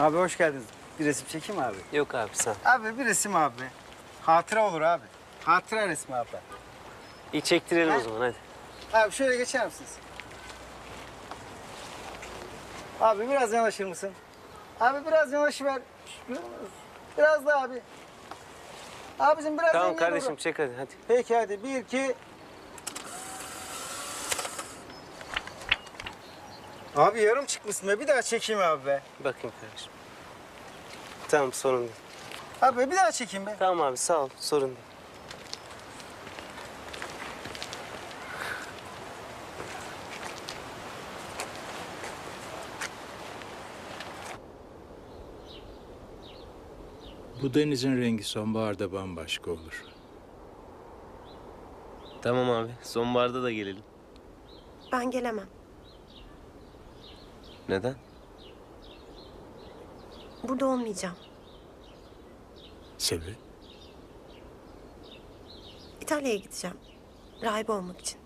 Abi hoş geldiniz. Bir resim çekeyim mi abi? Yok abi sen. Abi bir resim abi. Hatıra olur abi. Hatıra resmi abi. İyi çektirelim o zaman hadi. Abi şöyle geçer misiniz? Abi biraz yanaşır mısın? Abi biraz yanaşıver. Biraz daha abi. Abicim biraz Tamam yengeye kardeşim çek hadi hadi. Peki hadi bir iki. Abi yarım çıkmışsın be. Bir daha çekeyim abi be. Bakayım kardeşim. Tamam sorun değil. Abi bir daha çekeyim be. Tamam abi sağ ol sorun değil. Bu denizin rengi sonbaharda bambaşka olur. Tamam abi sonbaharda da gelelim. Ben gelemem. Neden? Burada olmayacağım. Sebep? İtalya'ya gideceğim. Rahibe olmak için.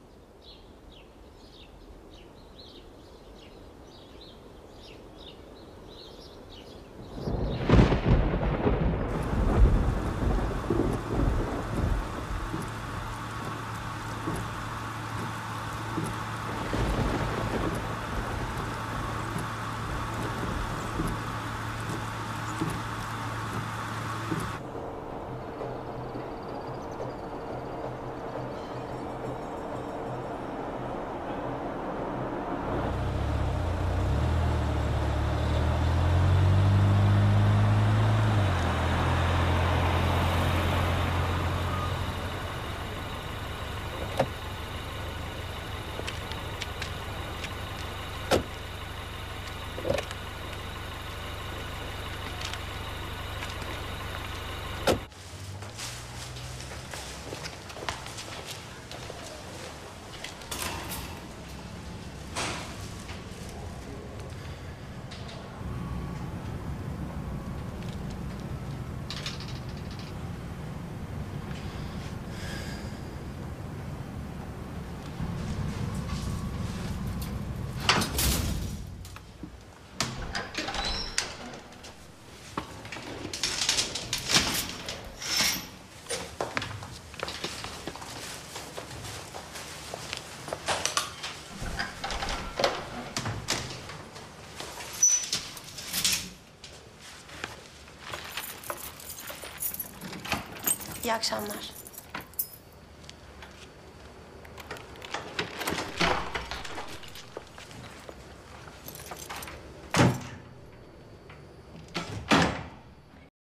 İyi akşamlar.